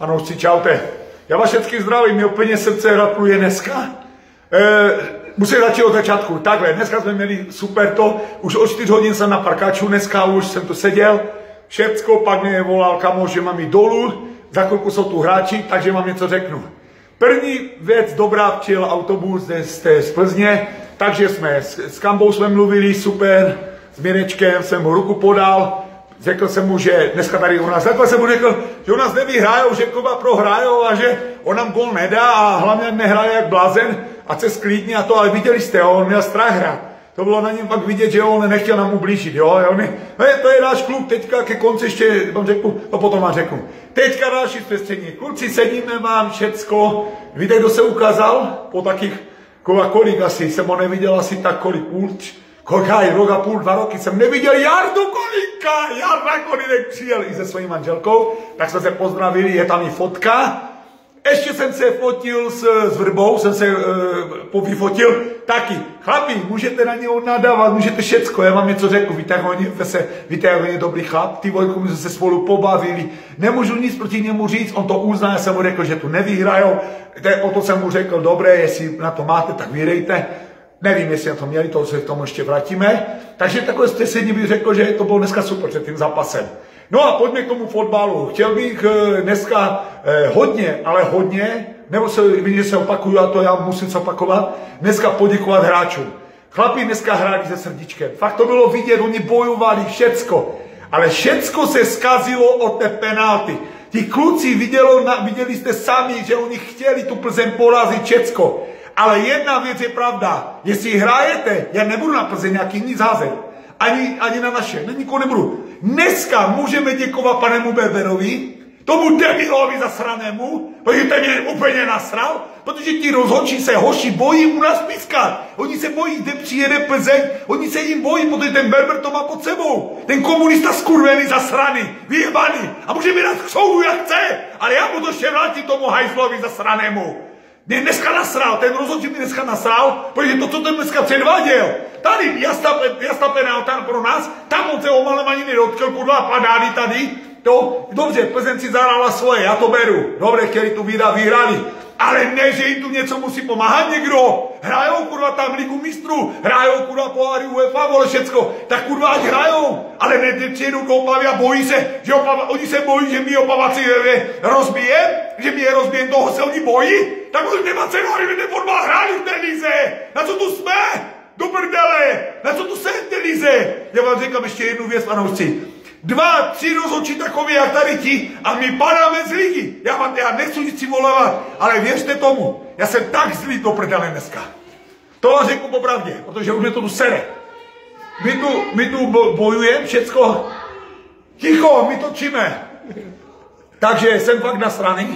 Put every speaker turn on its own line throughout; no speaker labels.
Fanoušci, čaute. Já vás všechny zdravím, mě úplně srdce ratuje dneska. E, musím začít od začátku. Takhle, dneska jsme měli super to, už o 4 hodin jsem na parkáču, dneska už jsem tu seděl, všecko, pak mě volal kamoš, že mám jít dolů, za chvilku jsou tu hráči, takže vám něco řeknu. První věc, dobrá přijel autobus z, z Plzně, takže jsme s, s Kambou jsme mluvili, super, s Mirečkem jsem mu ruku podal, řekl jsem mu, že dneska tady u nás, takhle jsem mu řekl, že u nás nevyhrajou, že Koba prohrajou a že on nám gol nedá a hlavně nehraje jak blázen a se sklidní a to, ale viděli jste, on měl strach hrát. To bylo na něm pak vidět, že on nechtěl nám ublížit, jo. A on je, no je, to je náš klub, teďka ke konci ještě vám řeknu, to potom vám řeknu. Teďka další zpestření. Kluci, sedíme vám všecko. Víte, kdo se ukázal? Po takých, kolik asi, jsem ho neviděl asi tak kolik, půl, Kolika je rok a půl, dva roky jsem neviděl Jardu Kolíka. Jarda Kolínek přijel i se svojí manželkou, tak jsme se pozdravili, je tam i fotka. Ještě jsem se fotil s, s Vrbou, jsem se e, povyfotil taky. Chlapi, můžete na něho nadávat, můžete všecko, já vám něco řeknu, víte, jak oni, se, víte, jak on je dobrý chlap, ty vojku, my jsme se spolu pobavili, nemůžu nic proti němu říct, on to uzná, já jsem mu řekl, že tu nevyhrajou, o to jsem mu řekl, dobré, jestli na to máte, tak vyrejte. Nevím, jestli na to měli, to se k tomu ještě vrátíme. Takže takové střesení bych řekl, že to bylo dneska super před tím zápasem. No a pojďme k tomu fotbalu. Chtěl bych eh, dneska eh, hodně, ale hodně, nebo se, vidím, že se opakuju, a to já musím se opakovat, dneska poděkovat hráčům. Chlapi dneska hráli se srdíčkem. Fakt to bylo vidět, oni bojovali všecko. Ale všecko se skazilo od té penalty. Ti kluci vidělo, viděli jste sami, že oni chtěli tu Plzeň porazit všecko. Ale jedna věc je pravda. Jestli hrajete, já nebudu na Plzeň nějaký nic házet. Ani, ani na naše. Na nikoho nebudu. Dneska můžeme děkovat panemu Berberovi, tomu debilovi zasranému, protože ten mě úplně nasral, protože ti rozhodčí se hoši bojí u nás pískat. Oni se bojí, kde přijede Plzeň, oni se jim bojí, protože ten Berber to má pod sebou. Ten komunista skurvený, zasraný, vyjebaný. A může mi dát k soudu, jak chce, ale já mu to ještě vrátím tomu hajzlovi zasranému. Mě dneska nasral, ten rozhodčí mi dneska nasral, protože to, co ten dneska předváděl. Tady jasná penalta pro nás, tam on se o malém ani nedotkl, kurva, padáli tady. To, dobře, Plzeň si zahrála svoje, já to beru. Dobře, chtěli tu vyhrát, vyhrali. Ale ne, že jim tu něco musí pomáhat někdo. Hrajou kurva tam ligu mistrů, hrajou kurva poháry UEFA, vole všecko. Tak kurva ať hrajou. Ale ne, ne přijedou do Opavy a bojí se, že Opava, oni se bojí, že my Opavaci rozbije, že my je rozbijem, toho se oni bojí. Tak už nemá cenu, aby ten fotbal hráli v té lize. Na co tu jsme? Do prdele! Na co tu se v té lize? Já vám říkám ještě jednu věc, panoušci. Dva, tři rozhodčí takový jak tady ti a my padáme z lidi. Já, vám, já nechci nic volávat, ale věřte tomu, já jsem tak zlý do prdele dneska. To vám řeknu popravdě, protože už mě to tu sere. My tu, my tu bojujeme všecko. Ticho, my točíme. Takže jsem fakt na strany,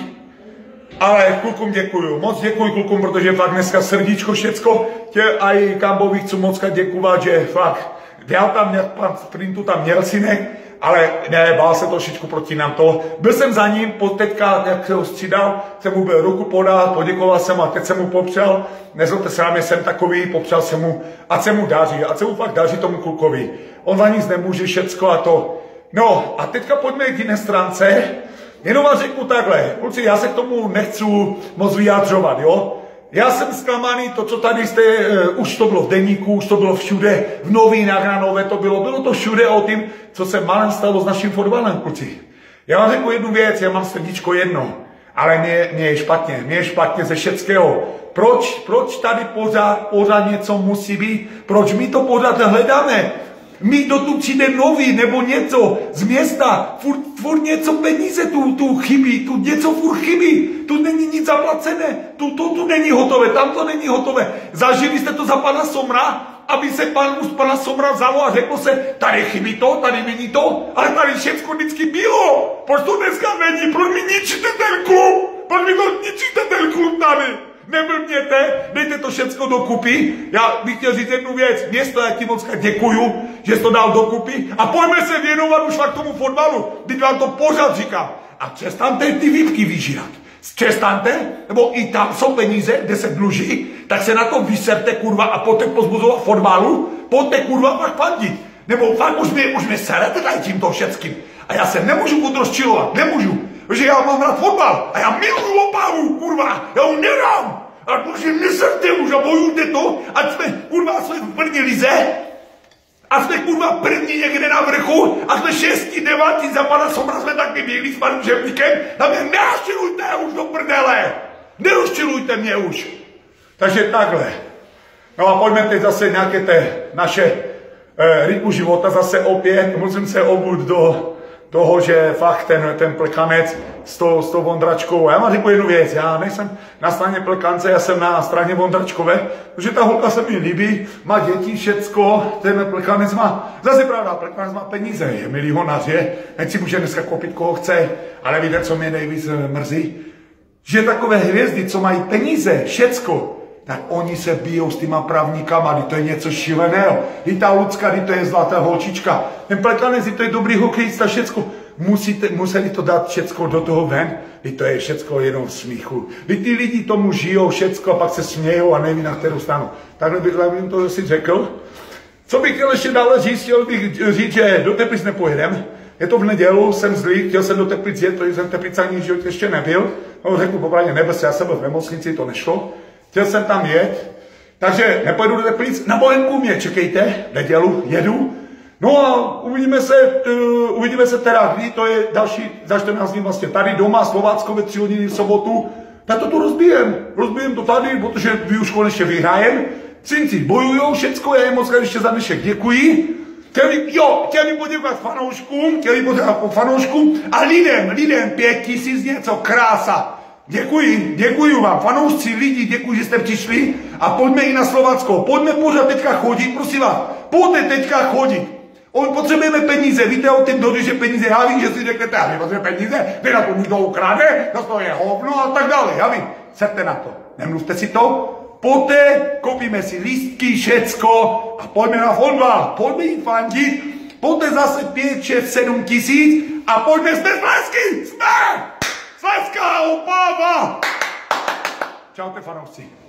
ale klukům děkuju. Moc děkuji klukům, protože fakt dneska srdíčko všecko. Tě a i Kambovi chci moc děkovat, že fakt dělal tam, pan Sprintu tam měl synek, ale ne, bál se trošičku proti nám to. Byl jsem za ním, po teďka, jak se ho střídal, jsem mu byl ruku podal, poděkoval jsem a teď jsem mu popřel, nezlobte se na jsem takový, popřel jsem mu, a se mu daří, a se mu fakt daří tomu klukovi. On za nic nemůže všecko a to. No a teďka pojďme k jiné stránce. Jenom vám řeknu takhle, kluci, já se k tomu nechci moc vyjádřovat, jo? Já jsem zklamaný, to, co tady jste, uh, už to bylo v deníku, už to bylo všude, v novinách na nové to bylo, bylo to všude o tím, co se malem stalo s naším fotbalem, kluci. Já vám řeknu jednu věc, já mám srdíčko jedno, ale mě, mě je špatně, mě je špatně ze všeckého. Proč, proč tady pořád, pořád něco musí být? Proč my to pořád hledáme? Mi do tu přijde nový nebo něco z města, furt, furt něco peníze tu, tu chybí, tu něco furt chybí, tu není nic zaplacené, tu, tu, tu není hotové, tam to není hotové. Zažili jste to za pana Somra, aby se pan z pana Somra vzalo a řeklo se, tady chybí to, tady není to, ale tady všechno vždycky bylo. Proč to dneska není? Proč mi ničíte ten klub? Proč mi to ničíte ten klub tady? Neblbněte, dejte to všecko dokupy. Já bych chtěl říct jednu věc. Město, já ti moc děkuju, že jsi to dal dokupy. A pojďme se věnovat už fakt tomu fotbalu. Teď vám to pořád říkám. A přestaňte ty výpky vyžírat. Přestaňte, nebo i tam jsou peníze, kde se dluží, tak se na to vyserte, kurva, a pojďte pozbuzovat fotbalu, pojďte, kurva, pak fandit. Nebo fakt už mě, už mě serete tady tímto všeckým. A já se nemůžu odrozčilovat, nemůžu. Že já mám rád fotbal a já miluju Opavu, kurva, já ho nedám. A prosím, nesrte už a bojujte to, ať jsme, kurva, jsme v první lize, a jsme kurva první někde na vrchu a jsme šestí, devátí, za pana Somra jsme taky běhli s panem Ževníkem, na mě nerozčilujte už do prdele, nerozčilujte mě už. Takže takhle. No a pojďme teď zase nějaké té naše eh, rytmu života zase opět, musím se obut do toho, že fakt ten, ten plekanec s tou, s tou Vondračkou, já vám řeknu jednu věc, já nejsem na straně plekance, já jsem na straně Vondračkové, protože ta holka se mi líbí, má děti, všecko, ten plekanec má, zase pravda, plekanec má peníze, je milionáře, ať si může dneska koupit, koho chce, ale víte, co mě nejvíc mrzí? Že takové hvězdy, co mají peníze, všecko, tak oni se bijou s těma právníkama, to je něco šíleného. I ta Lucka, to je zlatá holčička. Ten plekanec, to je dobrý hokejista, všecko. Musíte, museli to dát všecko do toho ven, i to je všecko jenom smíchu. Vy ty lidi tomu žijou všecko a pak se smějou a neví na kterou stranu. Takhle bych hlavně to si řekl. Co bych chtěl ještě dále říct, chtěl bych říct, že do Teplic nepojedem. Je to v nedělu, jsem zlý, chtěl jsem do Teplic jet, protože jsem Teplic ani život ještě nebyl. No řeknu popravdě, nebyl se, já jsem byl v nemocnici, to nešlo. Chtěl jsem tam jet, takže nepojedu do Teplic, na Bohemku mě čekejte, nedělu, jedu. No a uvidíme se, uh, uvidíme se teda, kdy to je další, za 14 dní vlastně tady doma, Slovácko ve 3 hodiny v sobotu. Tak to tu rozbijem, rozbijem to tady, protože vy už konečně vyhrajem. Cinci bojujou, všecko, já jim moc ještě za dnešek děkuji. Chtěl bych, jo, chtěl bych poděkovat fanouškům, chtěl bych poděkovat fanouškům a lidem, lidem, pět tisíc něco, krása. Děkuji, děkuji vám, fanoušci, lidi, děkuji, že jste přišli a pojďme i na Slovácko. Pojďme pořád teďka chodit, prosím vás, pojďte teďka chodit. On potřebujeme peníze, víte o dodu, že peníze, já vím, že si řeknete, já potřebujeme peníze, vy na to nikdo ukrade, no to je hovno a tak dále, já vím, sete na to, nemluvte si to, pojďte, koupíme si lístky, všecko a pojďme na fotbal, pojďme jít fandit, pojďte zase 5, 6, 7 tisíc a pojďme, jsme z jsme! Slezská Opava! Čaute fanoušci.